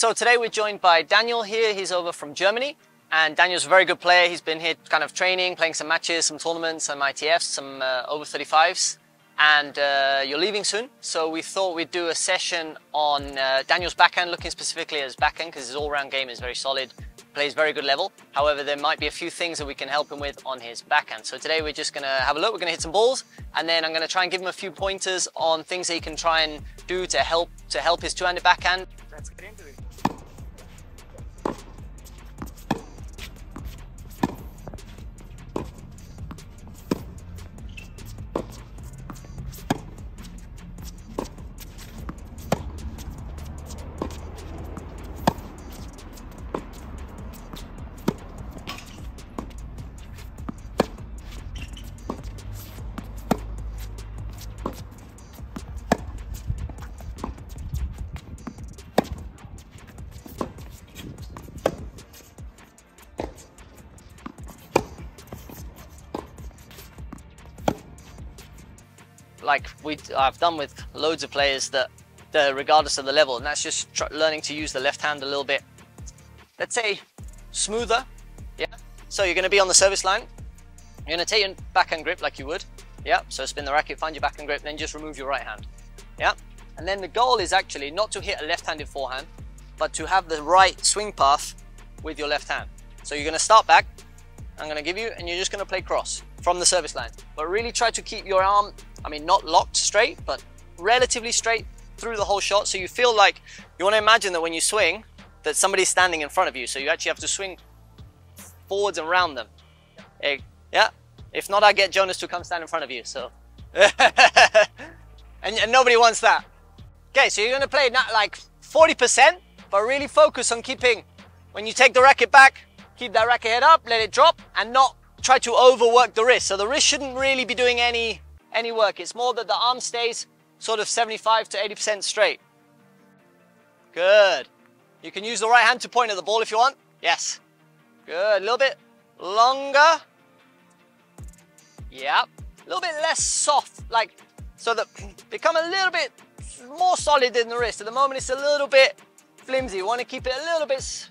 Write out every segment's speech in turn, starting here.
So today we're joined by Daniel here. He's over from Germany. And Daniel's a very good player. He's been here kind of training, playing some matches, some tournaments, some ITFs, some uh, over 35s. And uh, you're leaving soon. So we thought we'd do a session on uh, Daniel's backhand, looking specifically at his backhand because his all-round game is very solid, plays very good level. However, there might be a few things that we can help him with on his backhand. So today we're just going to have a look. We're going to hit some balls and then I'm going to try and give him a few pointers on things that he can try and do to help to help his two-handed backhand. Let's get into it. Like we I've done with loads of players that, regardless of the level, and that's just learning to use the left hand a little bit, let's say smoother, yeah? So you're gonna be on the service line, you're gonna take your backhand grip like you would, yeah? So spin the racket, find your backhand grip, then just remove your right hand, yeah? And then the goal is actually not to hit a left-handed forehand, but to have the right swing path with your left hand. So you're gonna start back, I'm gonna give you, and you're just gonna play cross from the service line. But really try to keep your arm, I mean, not locked straight, but relatively straight through the whole shot. So you feel like, you wanna imagine that when you swing, that somebody's standing in front of you. So you actually have to swing forwards and around them. Yeah? If not, I get Jonas to come stand in front of you, so. and, and nobody wants that. Okay, so you're gonna play not like 40%, but really focus on keeping, when you take the racket back, keep that racket head up, let it drop, and not try to overwork the wrist. So the wrist shouldn't really be doing any, any work. It's more that the arm stays sort of 75 to 80% straight. Good. You can use the right hand to point at the ball if you want. Yes. Good. A little bit longer. Yep. A little bit less soft, like, so that become a little bit more solid in the wrist. At the moment, it's a little bit flimsy. You want to keep it a little bit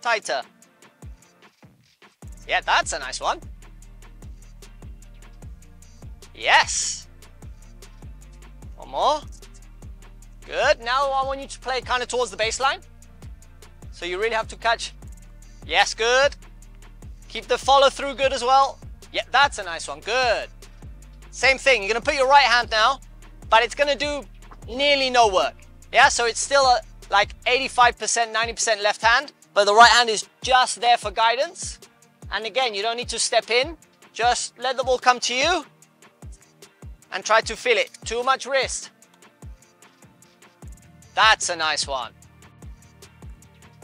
tighter. Yeah, that's a nice one. Yes. One more. Good. Now I want you to play kind of towards the baseline. So you really have to catch. Yes, good. Keep the follow through good as well. Yeah, that's a nice one. Good. Same thing. You're going to put your right hand now, but it's going to do nearly no work. Yeah, so it's still a, like 85%, 90% left hand, but the right hand is just there for guidance. And again, you don't need to step in. Just let the ball come to you and try to feel it. Too much wrist. That's a nice one.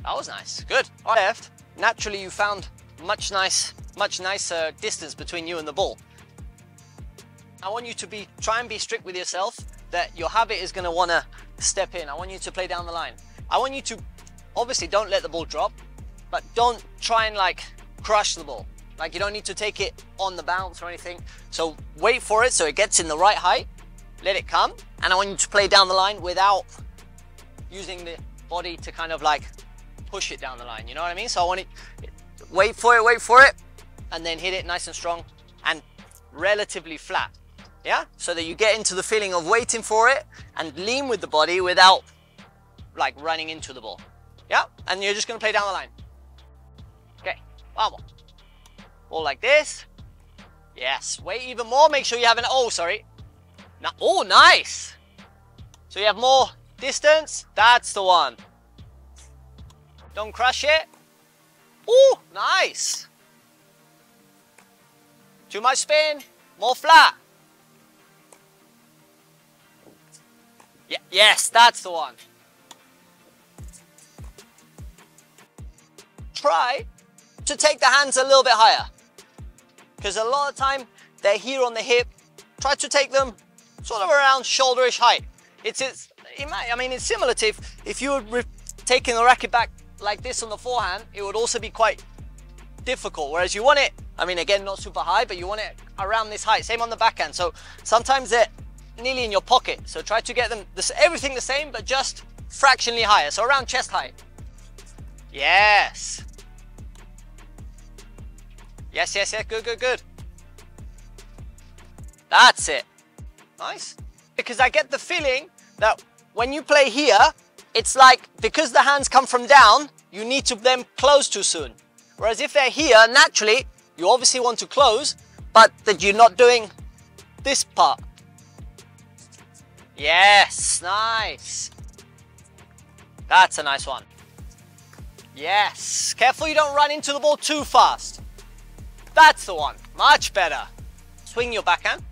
That was nice. Good. On Left. Naturally, you found much nice, much nicer distance between you and the ball. I want you to be try and be strict with yourself that your habit is going to want to step in. I want you to play down the line. I want you to obviously don't let the ball drop, but don't try and like crush the ball. Like you don't need to take it on the bounce or anything. So wait for it so it gets in the right height, let it come, and I want you to play down the line without using the body to kind of like push it down the line. You know what I mean? So I want it, wait for it, wait for it, and then hit it nice and strong and relatively flat. Yeah? So that you get into the feeling of waiting for it and lean with the body without like running into the ball. Yeah? And you're just gonna play down the line. Okay, vamos. All like this. Yes, wait even more. Make sure you have an, oh, sorry. Now, oh, nice. So you have more distance. That's the one. Don't crush it. Oh, nice. Too much spin. More flat. Yeah, yes, that's the one. Try to take the hands a little bit higher. Because a lot of time they're here on the hip. Try to take them sort of around shoulderish height. It's, it's it might, I mean, it's similar to if, if you were taking the racket back like this on the forehand, it would also be quite difficult. Whereas you want it, I mean, again, not super high, but you want it around this height. Same on the backhand. So sometimes they're nearly in your pocket. So try to get them, this, everything the same, but just fractionally higher. So around chest height. Yes. Yes, yes, yes, good, good, good. That's it. Nice. Because I get the feeling that when you play here, it's like because the hands come from down, you need to them close too soon. Whereas if they're here, naturally, you obviously want to close, but that you're not doing this part. Yes, nice. That's a nice one. Yes, careful you don't run into the ball too fast. That's the one, much better. Swing your backhand.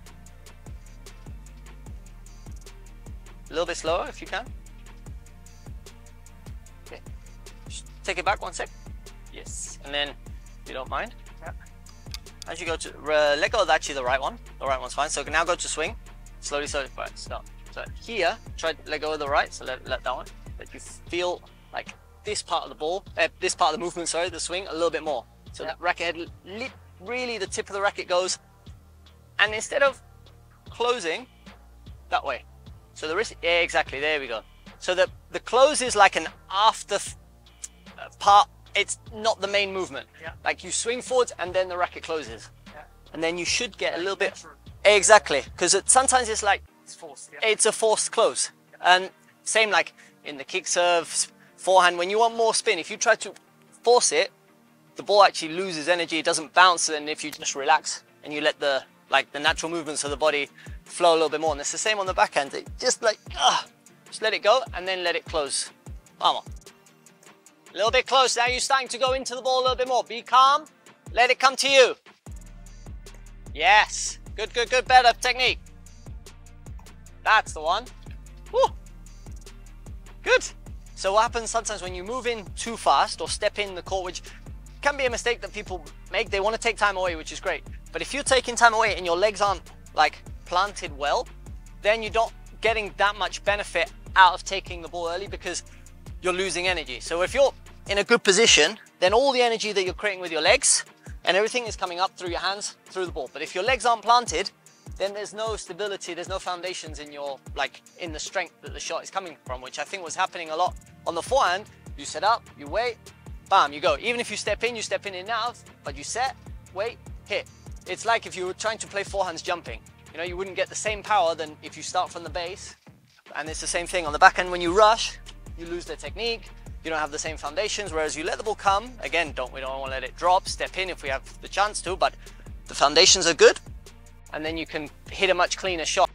A little bit slower if you can. Okay, Just take it back one sec. Yes, and then, if you don't mind, yeah. as you go to, uh, let go of actually the right one. The right one's fine. So now go to swing. Slowly, slowly, right, stop. So here, try to let go of the right, so let, let that one. But you feel like this part of the ball, uh, this part of the movement, sorry, the swing, a little bit more. So yeah. that racket head, really the tip of the racket goes, and instead of closing, that way. So the wrist, yeah, exactly, there we go. So the, the close is like an after uh, part, it's not the main movement. Yeah. Like you swing forwards and then the racket closes. Yeah. And then you should get a little bit, exactly, because it, sometimes it's like, it's forced, yeah. It's a forced close. And same like in the kick serve, forehand, when you want more spin, if you try to force it, the ball actually loses energy, it doesn't bounce, and if you just relax and you let the like the natural movements of the body flow a little bit more. And it's the same on the backhand. It just like, just let it go and then let it close. Vamos. A little bit close. Now you're starting to go into the ball a little bit more. Be calm. Let it come to you. Yes. Good, good, good. Better technique. That's the one. Woo. Good. So what happens sometimes when you move in too fast or step in the court, which can be a mistake that people make, they want to take time away, which is great. But if you're taking time away and your legs aren't like planted well, then you're not getting that much benefit out of taking the ball early because you're losing energy. So if you're in a good position, then all the energy that you're creating with your legs and everything is coming up through your hands, through the ball. But if your legs aren't planted, then there's no stability, there's no foundations in your, like, in the strength that the shot is coming from, which I think was happening a lot on the forehand. You set up, you wait, bam, you go. Even if you step in, you step in and out, but you set, wait, hit. It's like if you were trying to play forehands jumping. You know, you wouldn't get the same power than if you start from the base. And it's the same thing on the backhand when you rush, you lose the technique, you don't have the same foundations, whereas you let the ball come, again, don't we don't want to let it drop, step in if we have the chance to, but the foundations are good, and then you can hit a much cleaner shot.